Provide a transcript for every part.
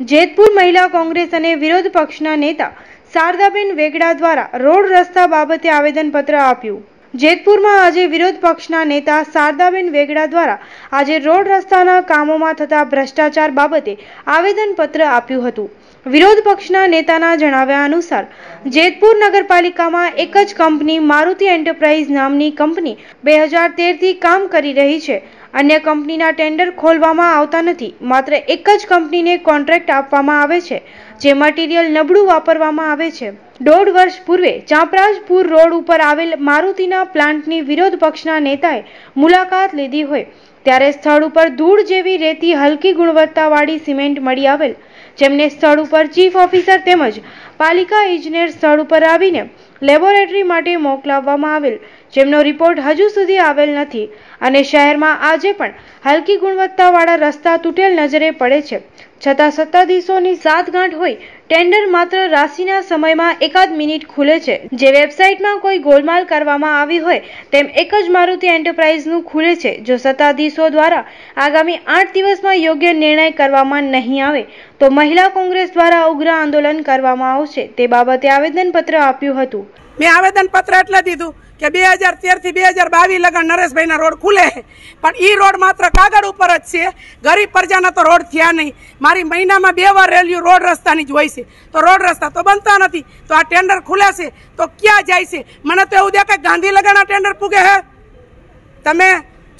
જેતપુર મહિલા કોંગ્રેસ અને વિરોધ પક્ષના નેતા શારદાબેન વેગડા દ્વારા રોડ રસ્તા બાબતે આવેદનપત્ર આપ્યું. જેતપુરમાં આજે વિરોધ પક્ષના નેતા શારદાબેન વેગડા દ્વારા આજે રોડ રસ્તાના કામોમાં થતા ભ્રષ્ટાચાર બાબતે આવેદનપત્ર આપ્યું હતું. વિરોધ પક્ષના નેતાના જણાવ્યા અનુસાર, જેતપુર નગરપાલિકામાં એક જ કંપની મારુતિ એન્ટરપ્રાઇઝ નામની કંપની બે હજાર તેરથી કામ કરી રહી છે. અન્ય કંપનીના ટેન્ડર ખોલવામાં આવતા નથી. માત્ર એક જ કંપનીને કોન્ટ્રાક્ટ આપવામાં આવે છે, જે મટીરિયલ નબળું વાપરવામાં આવે છે. દોઢ વર્ષ પૂર્વે ચાંપરાજપુર રોડ ઉપર આવેલ મારુતિના પ્લાન્ટની વિરોધ પક્ષના નેતાએ મુલાકાત લીધી હોય, ત્યારે સ્થળ ઉપર ધૂળ જેવી રેતી હલકી ગુણવત્તાવાળી સિમેન્ટ મળી આવેલ, જેમને સ્થળ ઉપર ચીફ ઓફિસર તેમજ પાલિકા ઇજનેર સ્થળ ઉપર આવીને લેબોરેટરી માટે મોકલાવવામાં આવેલ. જેમનો રિપોર્ટ હજુ સુધી આવેલ નથી અને શહેરમાં આજે પણ હલકી ગુણવત્તાવાળા રસ્તા તૂટેલ નજરે પડે છે. છતાં સત્તાધીશોની સાતગાંઠ હોય, ટેન્ડર માત્ર રાશિના સમયમાં એકાદ મિનિટ ખુલે છે. જે વેબસાઇટમાં કોઈ ગોલમાલ કરવામાં આવી હોય, તેમ એક જ મારુતિ એન્ટરપ્રાઇઝનું ખુલે છે, જો સત્તાધીશો દ્વારા આગામી આઠ દિવસમાં યોગ્ય નિર્ણય કરવામાં નહીં આવે, તો મહિલા કોંગ્રેસ દ્વારા ઉગ્ર આંદોલન કરવામાં આવશે. તે બાબતે આવેદનપત્ર આપ્યું હતું. મેં આવેદનપત્ર એટલે દીધું કે બે હજાર તેરથી બે હજાર બાવીસ લગન નરેશભાઈના રોડ ખુલે પણ એ રોડ માત્ર કાગળ ઉપર જ છે. ગરીબ પ્રજાના તો રોડ થયા નહીં. મારી મહિનામાં બે વાર રેલ્યુ રોડ રસ્તાની જ હોય છે. તો રોડ રસ્તા તો બનતા નથી. તો આ ટેન્ડર ખુલે તો ક્યાં જાય છે? મને તો એવું દેખાય ગાંધી લગાના ટેન્ડર પૂગે હે તમે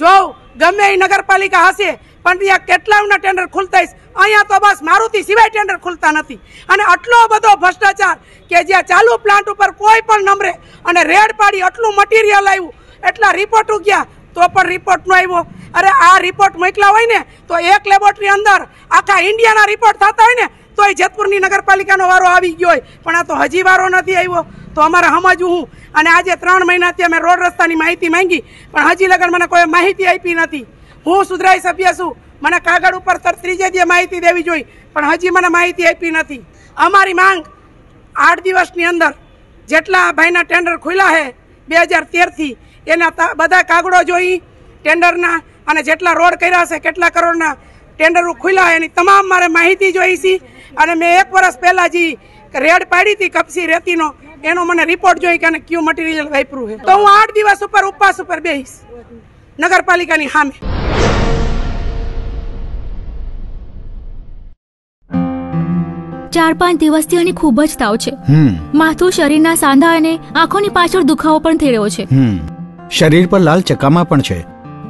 જો ગમે એ નગરપાલિકા હશે પણ ત્યાં કેટલાના ટેન્ડર ખુલતા અહીંયા તો બસ મારુતિ સિવાય ટેન્ડર ખુલતા નથી. અને આટલો બધો ભ્રષ્ટાચાર કે જ્યાં ચાલુ પ્લાન્ટ ઉપર કોઈ પણ નંબરે અને રેડ પાડી આટલું મટીરિયલ આવ્યું, એટલા રિપોર્ટ ગયા તો પણ રિપોર્ટ નો આવ્યો. અરે આ રિપોર્ટ મોકલા હોય ને, તો એક લેબોરેટરી અંદર આખા ઇન્ડિયાના રિપોર્ટ થતા હોય ને તો એ જેતપુરની નગરપાલિકાનો વારો આવી ગયો હોય. પણ આ તો હજી વારો નથી આવ્યો. તો અમારે સમજવું હું. અને આજે ત્રણ મહિનાથી અમે રોડ રસ્તાની માહિતી માંગી, પણ હજી લગન મને કોઈ માહિતી આપી નથી. હું સુધરાઈ સભ્ય છું. મને કાગળ ઉપર ત્રીજે દિવસે માહિતી દેવી જોઈએ પણ હજી મને માહિતી આપી નથી. અમારી માંગ આઠ દિવસની અંદર જેટલા ભાઈના ટેન્ડર ખુલ્યા છે, બે હજાર તેરથી એના બધા કાગળો જોઈ ટેન્ડરના અને જેટલા રોડ કર્યા છે, કેટલા કરોડના ટેન્ડરો ખુલ્યા એની તમામ મારે માહિતી જોઈ છે. અને મેં એક વર્ષ પહેલાં જે રેડ પાડી હતી કપસી રેતીનો, એનો મને રિપોર્ટ જોઈ કે કયું મટીરિયલ વાપર્યું છે. તો હું આઠ દિવસ ઉપર ઉપવાસ ઉપર બેહીશ. નગરપાલિકાની સામે. ચાર પાંચ દિવસથી અને ખૂબ જ તાવ છે. હમ. માથું શરીરના સાંધા અને આંખોની પાછળ દુખાવો પણ થઈ રહ્યો છે. હમ. શરીર પર લાલ ચકામા પણ છે.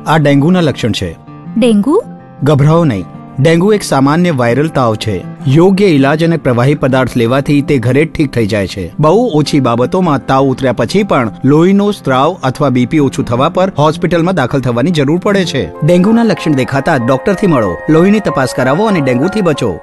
આ ડેન્ગ્યુના લક્ષણ છે. ડેન્ગુ ગભરાઓ નહીં. ડેન્ગ્યુ એક સામાન્ય વાયરલ તાવ છે. યોગ્ય ઇલાજ અને પ્રવાહી પદાર્થ લેવાથી તે ઘરે ઠીક થઈ જાય છે. બહુ ઓછી બાબતોમાં તાવ ઉતર્યા પછી પણ લોહીનો સ્ત્રાવ અથવા બીપી ઓછું થવા પર હોસ્પિટલમાં દાખલ થવાની જરૂર પડે છે. ડેન્ગ્યુના લક્ષણ દેખાતા ડોક્ટરથી મળો. લોહીની તપાસ કરાવો અને ડેન્ગ્યુથી બચો.